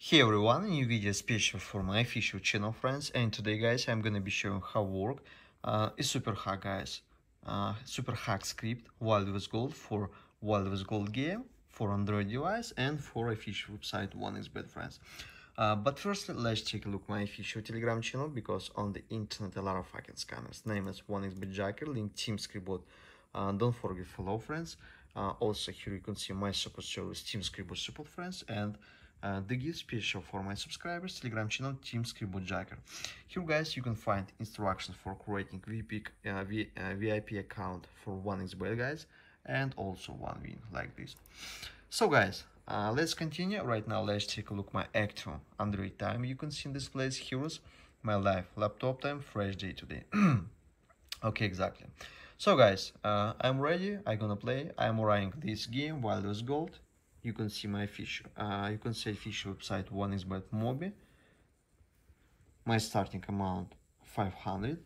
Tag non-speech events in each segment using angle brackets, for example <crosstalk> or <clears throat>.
Hey everyone, new video special for my official channel friends and today guys I'm gonna be showing how work uh, a super hack guys. Uh, super hack script Wild West Gold for Wild West Gold game for Android device and for official website 1xbet friends. Uh, but first let's take a look my official telegram channel because on the internet a lot of fucking scammers. Name is 1xbet joker link team script uh, don't forget follow friends. Uh, also here you can see my support service team script support friends and uh, the gift special for my subscribers telegram channel team joker. Here guys you can find instructions for creating vip uh, v, uh, vip account for 1xbet guys and also one win like this. So guys uh, let's continue. Right now let's take a look my actual android time. You can see in this place heroes my life laptop time fresh day today. <clears throat> Okay exactly. So guys uh, i'm ready. I'm gonna play. I'm running this game Wild West Gold you can see my official uh, you can see official website 1xbet mobi. My starting amount 500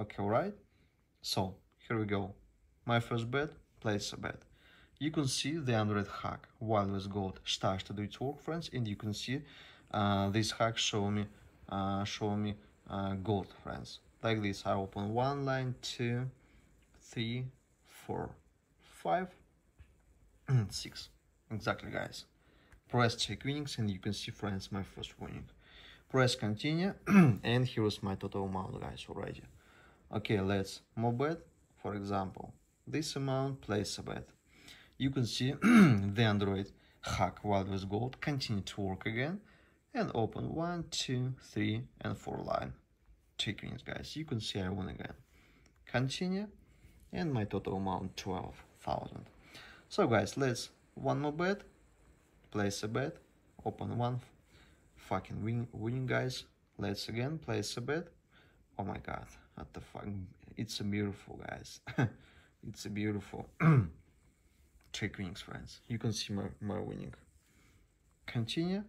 okay all right. So here we go. My first bet place a bet. You can see the android hack. Wild West Gold starts to do its work friends and you can see uh, this hack show me uh, show me uh, gold friends. Like this i open one line two three four five <clears throat> six exactly guys. Press check winnings and you can see friends my first winning. Press continue <clears throat> and here's my total amount guys already. Okay let's more bet for example this amount place a bet. You can see <clears throat> the android hack wild west gold continue to work again and open one two three and four line. Check winnings guys. You can see i won again. Continue and my total amount 12,000 so guys let's one more bet place a bet open one fucking win winning guys. Let's again place a bet. Oh my god what the fuck? It's a beautiful guys. <laughs> It's a beautiful <clears throat> trick winnings friends. You can see my, my winning. Continue.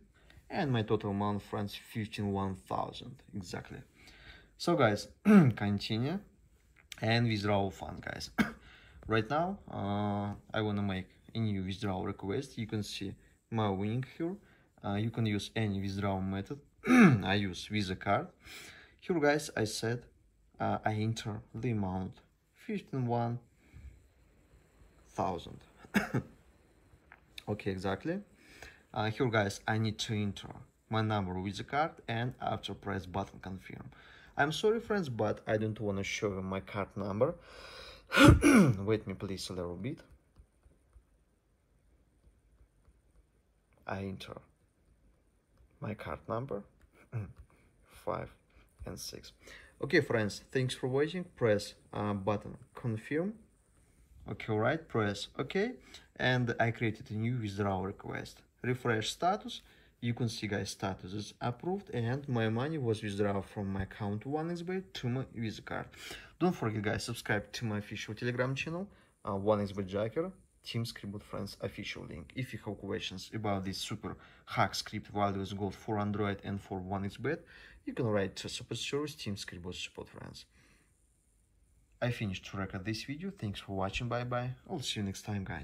And my total amount friends 15,000 exactly. So guys <clears throat> continue. And withdraw fund guys. <clears throat> Right now uh, I want to make a new withdrawal request. You can see my winning here. Uh, you can use any withdrawal method. <clears throat> I use Visa card. Here guys I said uh, I enter the amount 15,000 <coughs> okay exactly. Uh, here guys I need to enter my number with the card and after press button confirm. I'm sorry friends but I don't want to show you my card number. <coughs> Wait me please a little bit I enter my card number <clears throat> 5 and 6 okay friends thanks for watching. Press uh, button confirm. Okay right press ok. And I created a new withdrawal request. Refresh status. You can see guys status is approved and my money was withdrawn from my account 1xbet to my visa card. Don't forget guys subscribe to my official telegram channel uh, 1xbet joker Team Script Friends official link. If you have questions about this super hack script West Gold for Android and for 1xbet, you can write to support service Team Script Support Friends. I finished to record this video. Thanks for watching. Bye bye. I'll see you next time, guys.